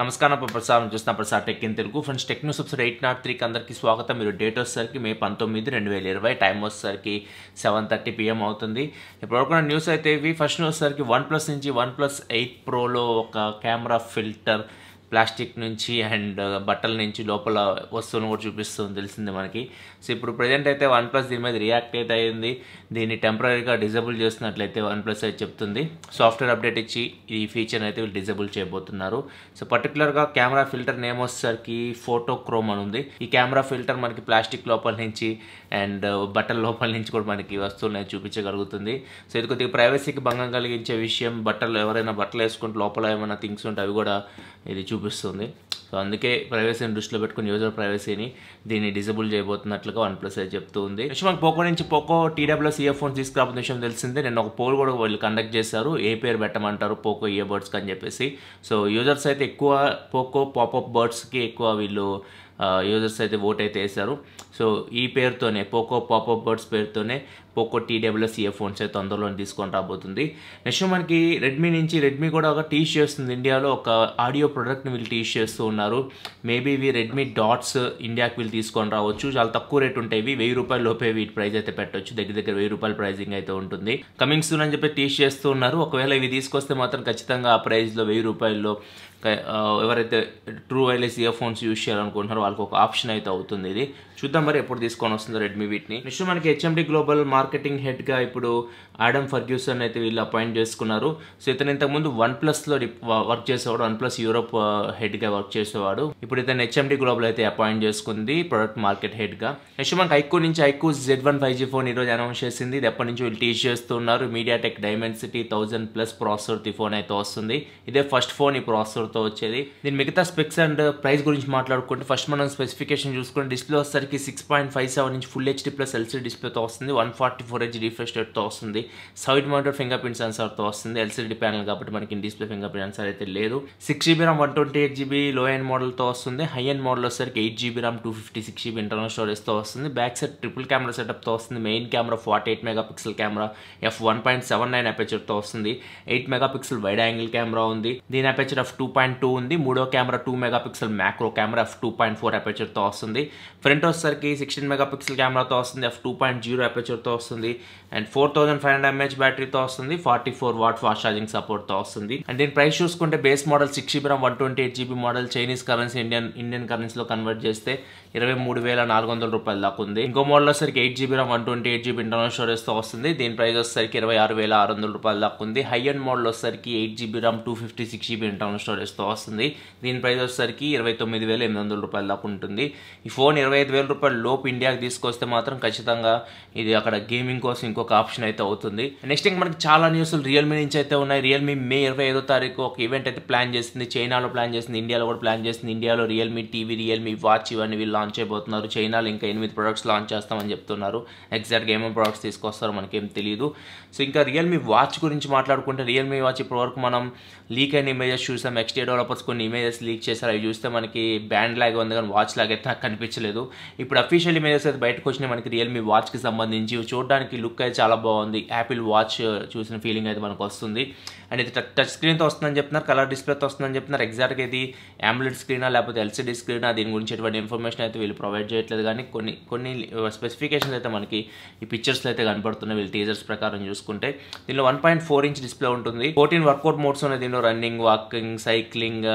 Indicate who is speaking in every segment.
Speaker 1: నమస్కారం ప్రసారం చూస్తున్న Prasar tech in Telugu. Friends tech news episode eight nought త్రీకి అందరికీ స్వాగతం. మీరు డేట్ వచ్చేసరికి మే పంతొమ్మిది రెండు వేల ఇరవై. టైం వచ్చేసరికి సెవెన్ థర్టీ పిఎం అవుతుంది. ఇప్పుడు న్యూస్ అయితే ఇవి. ఫస్ట్ న్యూస్ వచ్చేసరికి వన్ ప్లస్ నుంచి వన్ ప్లస్ ఎయిట్ ప్రోలో ఒక కెమెరా ఫిల్టర్ ప్లాస్టిక్ నుంచి అండ్ uh, బట్టల నుంచి లోపల వస్తువులను కూడా చూపిస్తుంది తెలిసిందే మనకి. సో ఇప్పుడు ప్రజెంట్ అయితే వన్ ప్లస్ దీని మీద రియాక్ట్ అయితే అయింది. దీన్ని టెంపరీగా డిజేబుల్ చేస్తున్నట్లయితే వన్ ప్లస్ అయితే చెప్తుంది. సాఫ్ట్వేర్ అప్డేట్ ఇచ్చి ఈ ఫీచర్ అయితే వీళ్ళు డిజేబుల్ చేయబోతున్నారు. సో పర్టికులర్గా కెమెరా ఫిల్టర్ నేమ్ వచ్చేసరికి ఫోటో క్రోమ్ అని ఉంది. ఈ కెమెరా ఫిల్టర్ మనకి ప్లాస్టిక్ లోపల నుంచి అండ్ uh, బట్టల లోపల నుంచి కూడా మనకి వస్తువులు చూపించగలుగుతుంది. సో ఇది కొద్దిగా ప్రైవసీకి భంగం కలిగించే విషయం. బట్టలు ఎవరైనా బట్టలు వేసుకుంటే లోపల ఏమైనా థింగ్స్ ఉంటే అవి కూడా ఇది చూ చూపిస్తుంది. సో అందుకే ప్రైవసీని దృష్టిలో పెట్టుకుని యూజర్ ప్రైవసీని దీన్ని డిజబుల్ చేయబోతున్నట్లుగా వన్ ప్లస్ అయితే చెప్తూ ఉంది. నెక్స్ట్ మనకి పోకో నుంచి పోకో టీడబ్ల్యూఎస్ ఇయర్ ఫోన్స్ తీసుకురాబోతున్న విషయం తెలిసిందే. నేను ఒక పోల్ కూడా వాళ్ళు కండక్ట్ చేశారు. ఏ పేరు పెట్టమంటారు? పోకో ఇయర్ బర్డ్స్కి అని చెప్పేసి. సో యూజర్స్ అయితే ఎక్కువ పోకో పాపప్ బర్డ్స్కి ఎక్కువ వీళ్ళు యూజర్స్ అయితే ఓట్ అయితే వేశారు. సో ఈ పేరుతోనే పోకో పాపప్ బర్డ్స్ పేరుతోనే పోకో టీడబ్ల్యూఎస్ ఇయర్ ఫోన్స్ అయితే తొందరలో తీసుకొని రాబోతుంది. నెక్స్ట్ మనకి రెడ్మీ నుంచి రెడ్మీ కూడా ఒక టీచ్ చేస్తుంది. ఇండియాలో ఒక ఆడియో ప్రొడక్ట్ని వీళ్ళు టీచ్ చేస్తూ ఉన్నారు. మేబీ ఇవి రెడ్మీ డాట్స్ ఇండియాకి వీళ్ళు తీసుకొని రావచ్చు. చాలా తక్కువ రేట్ ఉంటాయి. ఇవి వెయ్యి రూపాయల లోపే వీటి ప్రైస్ అయితే పెట్టవచ్చు దగ్గర దగ్గర వెయ్యి రూపాయల ప్రైజింగ్ అయితే ఉంటుంది. కమింగ్ సూన్ అని చెప్పి టీచ్ చేస్తూ ఉన్నారు. ఒకవేళ ఇవి తీసుకొస్తే మాత్రం ఖచ్చితంగా ఆ ప్రైస్లో వెయ్యి రూపాయల్లో ఎవరైతే true wireless earphones use చేయాలనుకుంటున్నారో వాళ్ళకి ఒక ఆప్షన్ అయితే అవుతుంది ఇది. చూద్దాం మరి ఎప్పుడు తీసుకొని వస్తుందో రెడ్మీ వీటిని. నెక్స్ట్ మనకి హెచ్ఎండి గ్లోబల్ మార్కెటింగ్ హెడ్గా ఇప్పుడు ఆడమ్ ఫర్గ్యూసన్ అయితే వీళ్ళు అపాయింట్ చేసుకున్నారు. సో ఇతను ఇంతకుముందు వన్ ప్లస్లో వర్క్ చేసేవాడు వన్ ప్లస్ యూరోప్ హెడ్గా వర్క్ చేసేవాడు. ఇప్పుడు ఇతను హెచ్ఎండి గ్లోబల్ అయితే అపాయింట్ చేసుకుంది ప్రొడక్ట్ మార్కెట్ హెడ్గా నెక్స్ట్ మనకి ఐకూ నుంచి iQOO Z one five G phone ఈరోజు అనౌన్స్ చేసింది. ఇది ఎప్పటి నుంచి వీళ్ళు టీచ్ చేస్తున్నారు. MediaTek Dimensity thousand plus processor the phone అయితే వస్తుంది. ఇదే ఫస్ట్ ఫోన్ ఈ ప్రాసెసర్తో వచ్చేది. దీని మిగతా స్పెక్స్ అండ్ ప్రైస్ గురించి మాట్లాడుకుంటే ఫస్ట్ మనం స్పెసిఫికేషన్ చూసుకుంటే డిస్ప్లే వచ్చేసరికి six point five seven inch full HD plus LCD డిస్ప్లేతో వస్తుంది. One forty four H refresh రేట్తో వస్తుంది. సైడ్ మౌంటెడ్ ఫింగర్ ప్రింట్ సెన్సార్తో వస్తుంది. ఎల్సీడీ ప్యానల్ కాబట్టి మనకి డిస్ప్లే ఫింగర్ ప్రింట్ సెన్సార్ అయితే లేదు. Six GB RAM one twenty eight GB low end మోడల్తో వస్తుంది. హై ఎండ్ మోడల్ వచ్చేసరికి eight GB RAM two fifty six GB internal స్టోరేజ్తో వస్తుంది. బ్యాక్ సైడ్ ట్రిపుల్ కెమెరా సెటప్తో వస్తుంది. Main camera forty eight megapixel camera F one point seven nine అపెచర్తో వస్తుంది. Eight megapixel wide angle camera ఉంది. దీని aperture F two point two ఉంది. మూడో camera two megapixel macro camera F two point four అపెచర్తో వస్తుంది. Front వచ్చేసరికి sixteen mega pixel కెమెరాతో వస్తుంది F two point zero అపెచర్తో వస్తుంది and four thousand five hundred mAh బ్యాటరీతో వస్తుంది forty four watt fast charging సపోర్ట్తో వస్తుంది. అండ్ దీని ప్రైస్ చూసుకుంటే base model six GB RAM one twenty eight GB model Chinese currency Indian Indian కరెన్సీలో convert చేస్తే ఇరవై మూడు వేల నాలుగు వందల రూపాయలు దాకా ఉంది. ఇంకో మోడల్ వచ్చేసరికి eight GB RAM one twenty eight GB internal స్టోరేజ్తో వస్తుంది దీని ప్రైస్ వచ్చేసరికి ఇరవై ఆరు వేల ఆరు వందల రూపాయల దాకా ఉంది. హై అండ్ మోడల్ వచ్చేసరికి eight GB RAM two fifty six GB internal స్టోరేజ్తో వస్తుంది దీని ప్రైస్ వచ్చేసరికి ఇరవై తొమ్మిది వేల ఎనిమిది వందల రూపాయల దాకా ఉంటుంది. ఈ ఫోన్ ఇరవై ఐదు వేల రూపాయల లోపు ఇండియాకి తీసుకొస్తే మాత్రం ఖచ్చితంగా ఇది అక్కడ గేమింగ్ కోసం ఇంకొక ఆప్షన్ అయితే అవుతుంది. నెక్స్ట్ ఇంకా మనకి చాలా న్యూస్లు రియల్మీ నుంచి అయితే ఉన్నాయి. రియల్మీ మే ఇరవై ఐదో తారీఖు ఒక ఈవెంట్ అయితే ప్లాన్ చేసింది. చైనాలో ప్లాన్ చేసింది. ఇండియాలో కూడా ప్లాన్ చేసింది. ఇండియాలో రియల్మీ టీవీ రియల్మీ వాచ్ ఇవన్నీ వీళ్ళు లాంచ్ అయిపోతున్నారు చైనాలో ఇంకా ఎనిమిది ప్రొడక్ట్స్ లాంచ్ చేస్తామని చెప్తున్నారు. ఎగ్జాక్ట్గా ఏమేమి ప్రొడక్ట్స్ తీసుకొస్తారో మనకేం తెలియదు సో ఇంకా రియల్మీ వాచ్ గురించి మాట్లాడుకుంటే రియల్మీ వాచ్ ఇప్పటివరకు మనం లీక్ అయిన ఇమేజెస్ చూసాం. ఎక్స్టే డెవలపర్స్ కొన్ని ఇమేజెస్ లీక్ చేశారు. అవి చూస్తే మనకి బ్యాండ్ లాగా ఉంది కానీ వాచ్ లాగా అయితే నాకు కనిపించలేదు. ఇప్పుడు అఫీషియల్ ఇమేజెస్ అయితే బయటకు వచ్చినాయి. మనకి రియల్మీ వాచ్కి సంబంధించి. చూడడానికి లుక్ అయితే చాలా బాగుంది. యాపిల్ వాచ్ uh, చూసిన ఫీలింగ్ అయితే మనకు వస్తుంది. అండ్ ఇది టచ్ స్క్రీన్తో వస్తుందని చెప్తున్నారు. కలర్ డిస్ప్లేతో వస్తుందని చెప్తున్నారు. ఎగ్జాక్ట్గా ఇది ఆంబులెట్ స్క్రీనా లేకపోతే ఎల్సీడీ స్క్రీనా దీని గురించి ఎటువంటి ఇన్ఫర్మేషన్ అయితే వీళ్ళు ప్రొవైడ్ చేయట్లేదు. కానీ కొన్ని కొన్ని uh, స్పెసిఫికేషన్స్ అయితే మనకి ఈ పిక్చర్స్లో అయితే కనపడుతున్నాయి. వీళ్ళు టీజర్స్ ప్రకారం చూసుకుంటే. దీనిలో one point four inch display ఉంటుంది. ఫోర్టీన్ వర్కౌట్ మోడ్స్ ఉన్నాయి దీనిలో. Running walking cycling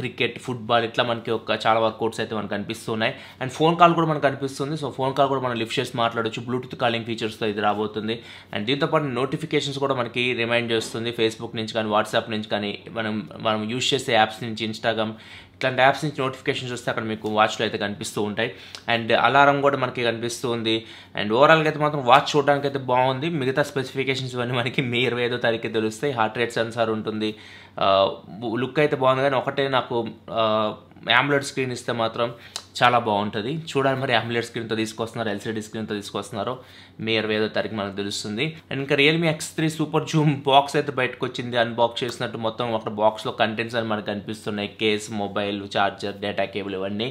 Speaker 1: cricket football ఇట్లా మనకి ఒక చాలా వర్కౌట్స్ అయితే మనకు కనిపిస్తున్నాయి. అండ్ ఫోన్ కాల్ కూడా మనకు కనిపిస్తుంది సో ఫోన్ కాల్ కూడా మనం లిఫ్ట్ చేసి మాట్లాడవచ్చు బ్లూటూత్ కాలింగ్ ఫీచర్స్తో ఇది రాబోతుంది. అండ్ దీంతో పాటు నోటిఫికేషన్స్ కూడా మనకి రిమైండ్ చేస్తుంది. ఫేస్బుక్ నుంచి కానీ వాట్సాప్ నుంచి కానీ మనం మనం యూజ్ చేసే యాప్స్ నుంచి ఇన్స్టాగ్రామ్ ఇట్లాంటి యాప్స్ నుంచి నోటిఫికేషన్స్ వస్తే అక్కడ మీకు వాచ్లో అయితే కనిపిస్తూ ఉంటాయి. అండ్ అలారం కూడా మనకి కనిపిస్తూ ఉంది అండ్ ఓవరాల్గా అయితే మాత్రం వాచ్ చూడడానికి అయితే బాగుంది. మిగతా స్పెసిఫికేషన్స్ ఇవన్నీ మనకి మే ఇరవై ఐదో తారీఖు తెలుస్తాయి. హార్ట్ రేట్ సెన్సార్ ఉంటుంది. లుక్ అయితే బాగుంది కానీ ఒకటే నాకు ఆమ్లెట్ స్క్రీన్ ఇస్తే మాత్రం చాలా బాగుంటుంది. చూడాలి మరి ఆమ్లెట్ స్క్రీన్తో తీసుకొస్తున్నారు ఎల్సీడీ స్క్రీన్తో తీసుకొస్తున్నారో. మే ఇరవై ఐదో తారీఖు మనకు తెలుస్తుంది. అండ్ ఇంకా Realme X three super zoom box అయితే బయటకు వచ్చింది. అన్బాక్స్ చేసినట్టు మొత్తం ఒక బాక్స్లో కంటెంట్స్ అని మనకు కనిపిస్తున్నాయి. Case mobile charger data cable ఇవన్నీ.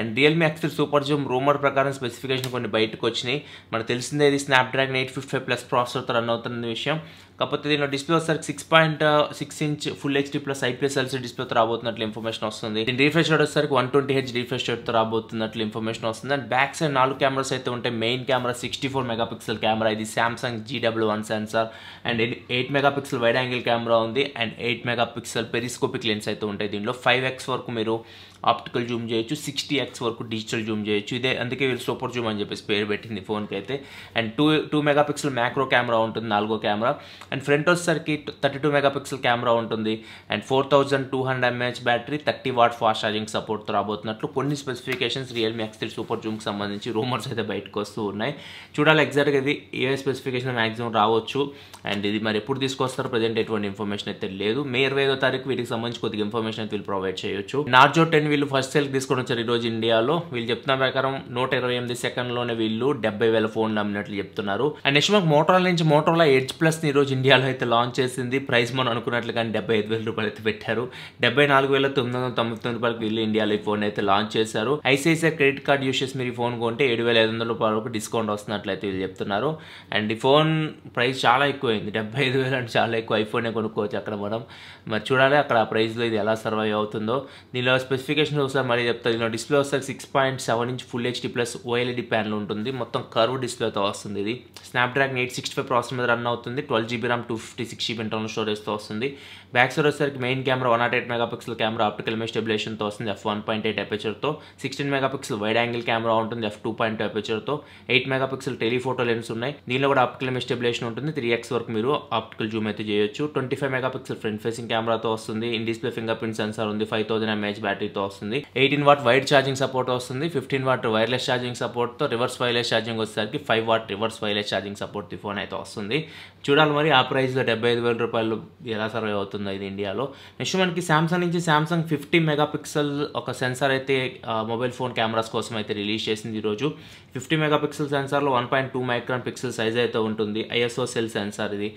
Speaker 1: And Realme X three super zoom rumour ప్రకారం స్పెసిఫికేషన్ కొన్ని బయటకు వచ్చినాయి. మనకు తెలిసిందే ఇది Snapdragon eight fifty five plus ప్రాసెసర్తో run అవుతున్న విషయం. కాకపోతే దీనిలో డిస్ప్లే వచ్చేసరికి six point six inch full HD plus IPS LCD డిస్ప్లేతో రాబోతున్నట్లు ఇన్ఫర్మేషన్ వస్తుంది. దీని రీఫ్రెష్ రేట్ వచ్చేసరికి వన్ ట్వంటీ హెచ్ రీఫ్రెష్ రేట్తో రాబోతున్నట్లు ఇన్ఫర్మేషన్ వస్తుంది. అండ్ బ్యాక్ సైడ్ నాలుగు కెమెరాస్ అయితే ఉంటాయి. Main camera sixty four megapixel camera ఇది Samsung GW one sensor and eight megapixel wide angle camera ఉంది. And eight megapixel periscopic lens అయితే ఉంటాయి. దీనిలో ఫైవ్ ఎక్స్ వరకు మీరు ఆప్టికల్ జూమ్ చేయొచ్చు సిక్స్టీ ఎక్స్ వరకు డిజిటల్ జూమ్ చేయొచ్చు. ఇదే అందుకే వీళ్ళు సూపర్ జూమ్ అని చెప్పేసి పేరు పెట్టింది ఫోన్కి అయితే and two two megapixel macro camera ఉంటుంది నాలుగో కెమెరా. అండ్ ఫ్రంట్ వచ్చేసరికి థర్టీ టూ మెగాపిక్సెల్ కెమెరా ఉంటుంది. And four thousand two hundred mAh battery thirty watt fast charging support రాబోతున్నట్లు కొన్ని specifications Realme X three super జూమ్కి సంబంధించి రూమర్స్ అయితే బయటకు వస్తూ ఉన్నాయి. చూడాలి ఎగ్జాక్ట్గా ఇది ఏ స్పెసిఫికేషన్ మ్యాక్సిమం రావచ్చు. అండ్ ఇది మరి ఎప్పుడు తీసుకొస్తారో ప్రజెంట్ ఎటువంటి ఇన్ఫర్మేషన్ అయితే లేదు. మే ఇరవై ఐదో తారీఖు వీటికి సంబంధించి కొద్దిగా ఇన్ఫర్మేషన్ అయితే వీళ్ళు ప్రొవైడ్ చేయొచ్చు. నార్జో టెన్ వీళ్ళు ఫస్ట్ సేల్ తీసుకొని వచ్చారు ఈరోజు ఇండియాలో. వీళ్ళు చెప్తున్న ప్రకారం నూట ఇరవై ఎనిమిది సెకండ్లోనే వీళ్ళు డెబ్బై వేల ఫోన్ అమ్మినట్లు చెప్తున్నారు. అండ్ నెక్స్ట్ మనకు మోటోలా నుంచి మోటోలా ఎడ్జ్ ప్లస్ ఈ రోజు ఇండియాలో అయితే లాంచ్ చేసింది. ప్రైస్ మనం అనుకున్నట్లు కానీ డెబ్బై ఐదు వేల రూపాయలు అయితే పెట్టారు. డెబ్బై నాలుగు వేల తొమ్మిది వందల తొంభై తొమ్మిది రూపాయలకు వీళ్ళు ఇండియాలో ఈ ఫోన్ అయితే లాంచ్ చేశారు. ఐసిఐసిఐ క్రెడిట్ కార్డ్ యూస్ చేసి మీరు ఈ ఫోన్ కొంటే ఏడు వేల ఐదు వందల రూపాయల వరకు డిస్కౌంట్ వస్తున్నట్లయితే వీళ్ళు చెప్తున్నారు. అండ్ ఈ ఫోన్ ప్రైస్ చాలా ఎక్కువైంది. డెబ్బై ఐదు వేలు అంటే చాలా ఎక్కువ. ఐఫోనే కొనుక్కోవచ్చు అక్కడ మనం. మరి చూడాలి అక్కడ ఆ ప్రైస్లో ఇది ఎలా సర్వైవ్ అవుతుందో. దీనిలో స్పెసిఫికేషన్ ఒకసారి మళ్ళీ చెప్తా దీనిలో డిస్ప్లే వస్తే six point seven inch full HD plus OLED panel ఉంటుంది. మొత్తం కర్వ్ డిస్ప్లేతో వస్తుంది ఇది. Snapdragon eight sixty five process మీద రన్ అవుతుంది twelve GB RAM two fifty six GB internal స్టోరేజ్తో వస్తుంది. బ్యాక్ సైడ్ వచ్చేసరికి main camera one nought eight megapixel camera optical image స్టెబిలేషన్తో వస్తుంది. F one point eight ఎపేచర్తో sixteen megapixel wide angle camera ఉంటుంది F two point two ఎపేచర్తో eight megapixel telephoto lens ఉన్నాయి. దీనిలో కూడా optical image stabilisation ఉంటుంది. Three X వరకు మీరు optical zoom అయితే చేయొచ్చు. Twenty five megapixel front facing కెమెరాతో వస్తుంది. In display finger print sensor ఉంది ఫైవ్ థౌసండ్ ఎంఏహెచ్ బ్యాటరీతో వస్తుంది. Eighteen watt wired charging support వస్తుంది. ఫిఫ్టీన్ వాట్ వైర్లెస్ ఛార్జింగ్ సపోర్ట్తో రివర్స్ వైర్లెస్ ఛార్జింగ్ వచ్చేసరికి five watt reverse wireless charging support phone అయితే వస్తుంది. చూడాలి మరి ఆ ప్రైస్లో డెబ్బై ఐదు వేల రూపాయలు ఎలా సర్వే అవుతుందో ఇది ఇండియాలో. నెక్స్ట్ మనకి సామ్సంగ్ నుంచి సామ్సంగ్ ఫిఫ్టీ మెగాపిక్సెల్ ఒక సెన్సార్ అయితే మొబైల్ ఫోన్ కెమెరాస్ కోసం అయితే రిలీజ్ చేసింది ఈరోజు fifty megapixel సెన్సార్లో one point two micron pixel size అయితే ఉంటుంది. ఐఎస్ఓ సెల్ సెన్సార్ ఇది.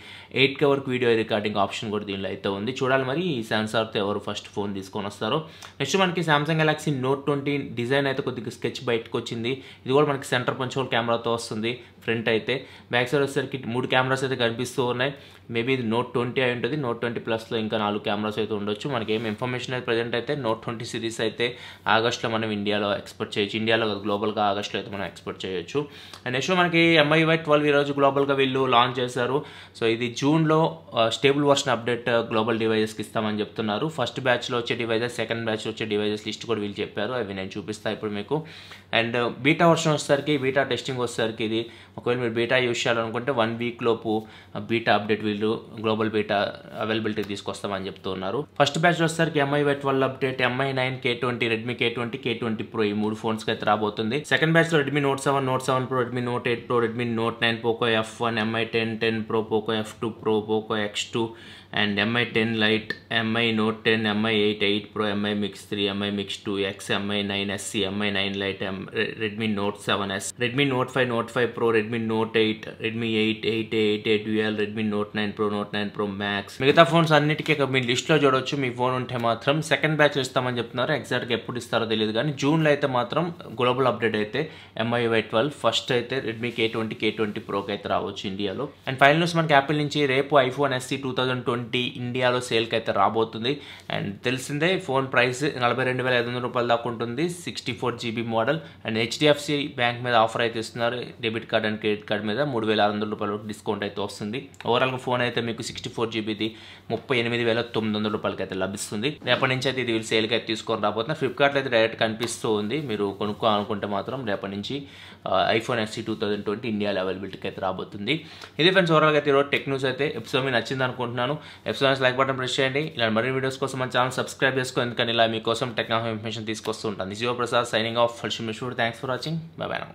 Speaker 1: ఎయిట్ కే వరకు వీడియో రికార్డింగ్ ఆప్షన్ కూడా దీనిలో అయితే ఉంది. చూడాలి మరి ఈ సెన్సార్తో ఎవరు ఫస్ట్ ఫోన్ తీసుకొని వస్తారో. నెక్స్ట్ మనకి Samsung Galaxy Note twenty design అయితే కొద్దిగా స్కెచ్ బయటకు వచ్చింది. ఇది కూడా మనకి సెంటర్ పంచోల్ కెమెరాతో వస్తుంది ఫ్రంట్ అయితే. బ్యాక్ సైడ్ వచ్చేసరికి మూడు కెమెరాస్ అయితే కనిపిస్తూ ఉన్నాయి. మేబీ ఇది నోట్ ట్వంటీ అయి ఉంటుంది. నోట్ ట్వంటీ ప్లస్లో ఇంకా నాలుగు కెమెరాస్ అయితే ఉండొచ్చు. మనకి ఏం ఇన్ఫర్మేషన్ అయితే ప్రజెంట్ అయితే నోట్ ట్వంటీ సిరీస్ అయితే ఆగస్ట్లో మనం ఇండియాలో ఎక్స్పోర్ట్ చేయొచ్చు. ఇండియాలో గ్లోబల్గా ఆగస్ట్లో అయితే మనం ఎక్స్పోర్ట్ చేయొచ్చు. అండ్ నెక్స్ట్ మనకి ఎంఐ వై ట్వెల్వ్ ఈరోజు గ్లోబల్గా వీళ్ళు లాంచ్ చేశారు. సో ఇది జూన్లో స్టేబుల్ వర్షన్ అప్డేట్ గ్లోబల్ డివైజెస్కి ఇస్తామని చెప్తున్నారు. ఫస్ట్ బ్యాచ్లో వచ్చే డివైజెస్ సెకండ్ బ్యాచ్లో వచ్చే డివైజెస్ లిస్ట్ కూడా వీళ్ళు చెప్పారు. అవి నేను చూపిస్తాను ఇప్పుడు మీకు. అండ్ బీటా వర్షన్ వచ్చేసరికి బీటా టెస్టింగ్ వచ్చేసరికి ఇది ఒకవేళ మీరు బీటా యూస్ చేయాలనుకుంటే వన్ వీక్ లోపు బీటా అప్డేట్ వీళ్ళు గ్లోబల్ బీటా అవైలబిలిటీ తీసుకొస్తామని చెప్తున్నారు ఫస్ట్ బ్యాచ్ వచ్చేసరికి MIUI twelve update Mi nine K twenty Redmi K twenty K twenty Pro ఈ మూడు ఫోన్స్కి అయితే రాబోతుంది. సెకండ్ బ్యాచ్లో Redmi Note seven Note seven Pro Redmi Note eight Pro Redmi Note nine Poco F one Mi ten ten Pro Poco F two Pro Poco X two and Mi ten Lite Mi Note ten Mi eight eight Pro Mi Mix three Mi Mix two X Mi nine SE Mi nine Lite M Redmi Note seven S Redmi Note five Note five Pro Redmi Note eight Redmi eight eight eight eight dual Redmi Note nine Pro Note nine Pro Max మిగతా phones అన్నిటికీ మీ లిస్ట్లో చూడవచ్చు మీ phone ఉంటే మాత్రం. Second batch ఇస్తామని చెప్తున్నారు. ఎగ్జాక్ట్గా ఎప్పుడు ఇస్తారో తెలియదు కానీ జూన్లో అయితే మాత్రం గ్లోబల్ అప్డేట్ అయితే ఎంఐ వై ట్వెల్వ్ ఫస్ట్ అయితే Redmi K twenty K twenty ప్రోకి అయితే రావచ్చు ఇండియాలో అండ్ ఫైనల్ న్యూస్ మనకి యాపిల్ నుంచి రేపు iPhone SE two thousand twenty ఇండియాలో సేల్కి అయితే రాబోతుంది. అండ్ తెలిసిందే ఫోన్ ప్రైస్ నలభై రెండు వేల ఐదు వందల రూపాయల దాకా ఉంటుంది. Sixty four GB model. And HDFC bank మీద ఆఫర్ అయితే ఇస్తున్నారు. Debit card and credit card మీద మూడు వేల ఆరు వందల రూపాయల వరకు డిస్కౌంట్ అయితే వస్తుంది. ఓవరాల్గా ఫోన్ అయితే మీకు సిక్స్టీ ఫోర్ జీబీది ముప్పై ఎనిమిది వేల తొమ్మిది వందల రూపాయలకి అయితే లభిస్తుంది. రేపటి నుంచి అయితే ఇది వీళ్ళు సేల్కి అయితే తీసుకొని రాబోతున్నారు ఫ్లిప్కార్ట్లో అయితే డైరెక్ట్ కనిపిస్తూ ఉంది. మీరు కొనుక్కోవాలనుకుంటే మాత్రం రేపటి నుంచి iPhone SE two thousand twenty ఇండియాలో అవైలబిలిటీకి అయితే రాబోతుంది. ఇది ఫ్రెండ్స్ ఓవరాల్గా అయితే ఈరోజు టెక్ న్యూస్ అయితే ఎపిసోడ్ మీకు నచ్చింది అనుకుంటున్నాను. ఎపిసోడ్ లైక్ బటన్ ప్రెస్ చేయండి. ఇలా మరిన్ని వీడియోస్ కోసం మన ఛానల్ సబ్స్క్రైబ్ చేసుకో. ఎందుకని ఇలా మీకోసం టెక్నాలజీ ఇన్ఫర్మేషన్ తీసుకొస్తూ ఉంటాను జియో ప్రసాద్ సైనింగ్ ఆఫ్ ఫల్షి మిషూర్ థ్యాంక్స్ ఫర్ వాచింగ్ బై